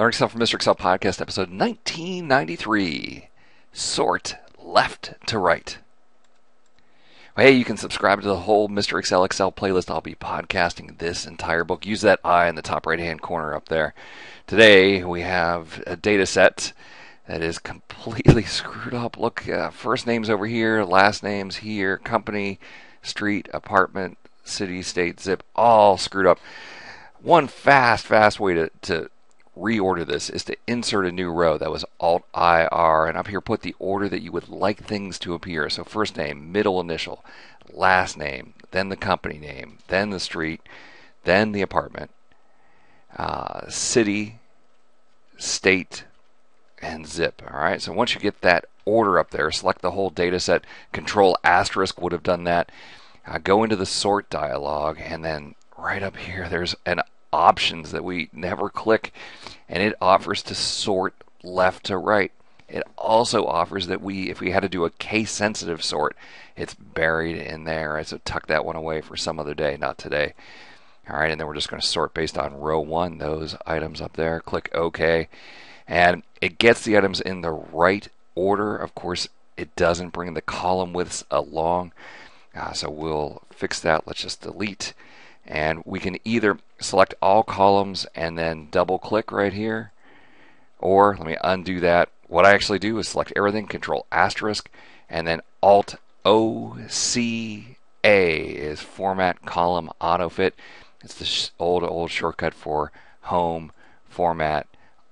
Learning Excel from Mr. Excel Podcast, episode 1993. Sort left to right. Hey, you can subscribe to the whole Mr. Excel XL playlist. I'll be podcasting this entire book. Use that I in the top right hand corner up there. Today we have a data set that is completely screwed up. Look, uh, first names over here, last names here, company, street, apartment, city, state, zip, all screwed up. One fast, fast way to, to reorder this is to insert a new row. That was Alt IR, and up here put the order that you would like things to appear. So first name, middle initial, last name, then the company name, then the street, then the apartment, uh, city, state, and zip. All right. So once you get that order up there, select the whole data set. Control asterisk would have done that. Uh, go into the sort dialog, and then right up here, there's an options that we never click, and it offers to sort left to right. It also offers that we, if we had to do a case sensitive sort, it's buried in there. So tuck that one away for some other day, not today. All right, and then we're just going to sort based on row one, those items up there. Click OK. And it gets the items in the right order. Of course, it doesn't bring the column widths along. Uh, so we'll fix that. Let's just delete. And we can either select all columns and then double click right here. Or let me undo that. What I actually do is select everything, control asterisk, and then alt O C A is format column autofit. It's the old old shortcut for home format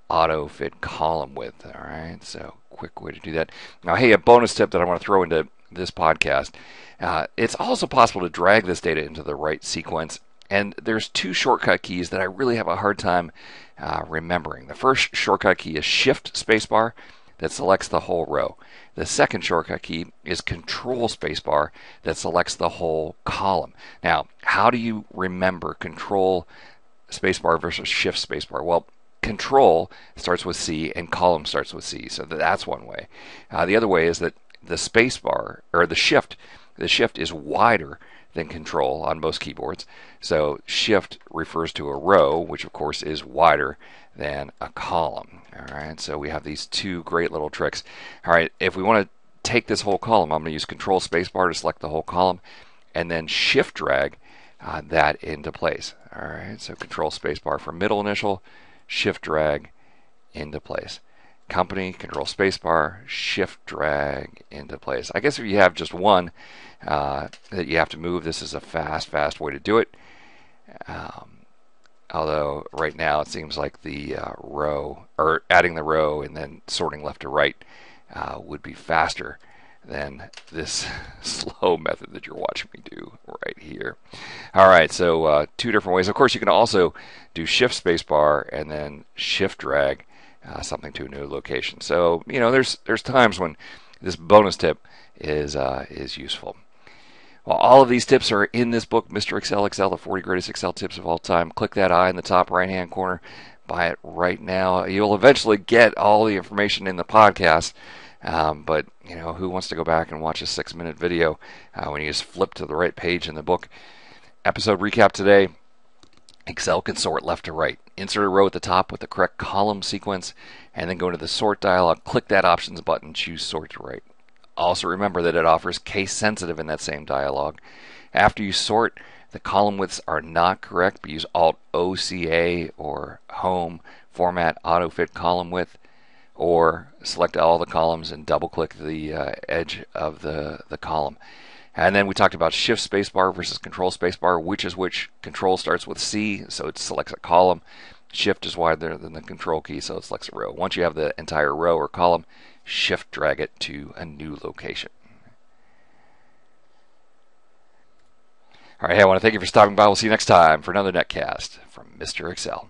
autofit column width. All right, so quick way to do that. Now, hey, a bonus tip that I want to throw into this podcast. Uh, it's also possible to drag this data into the right sequence. And there's two shortcut keys that I really have a hard time uh, remembering. The first shortcut key is Shift spacebar that selects the whole row. The second shortcut key is Control spacebar that selects the whole column. Now, how do you remember Control spacebar versus Shift spacebar? Well, Control starts with C and column starts with C, so that's one way. Uh, the other way is that the spacebar or the Shift, the Shift is wider than Control on most keyboards. So Shift refers to a row, which of course is wider than a column. All right, so we have these two great little tricks. All right, if we want to take this whole column, I'm going to use Control Spacebar to select the whole column, and then Shift drag uh, that into place. All right, so Control Spacebar for middle initial, Shift drag into place. Company, Control Spacebar, Shift drag into place. I guess if you have just one, uh, that you have to move. This is a fast, fast way to do it. Um, although right now it seems like the uh, row, or adding the row and then sorting left to right uh, would be faster than this slow method that you're watching me do right here. All right, so uh, two different ways. Of course, you can also do shift spacebar and then shift drag uh, something to a new location. So you know, there's there's times when this bonus tip is uh, is useful. Well, all of these tips are in this book, Mr. Excel XL, the 40 greatest Excel tips of all time. Click that I in the top right hand corner. Buy it right now. You'll eventually get all the information in the podcast. Um, but you know, who wants to go back and watch a six-minute video uh, when you just flip to the right page in the book? Episode recap today. Excel can sort left to right. Insert a row at the top with the correct column sequence, and then go into the sort dialog. Click that options button. Choose sort to right. Also remember that it offers case sensitive in that same dialog. After you sort, the column widths are not correct, but use Alt OCA or Home Format Autofit Column Width, or select all the columns and double click the uh, edge of the, the column. And then we talked about Shift Spacebar versus Control Spacebar, which is which. Control starts with C, so it selects a column. Shift is wider than the Control key, so it selects a row. Once you have the entire row or column, shift drag it to a new location. All right, hey, I want to thank you for stopping by. We'll see you next time for another netcast from Mr. Excel.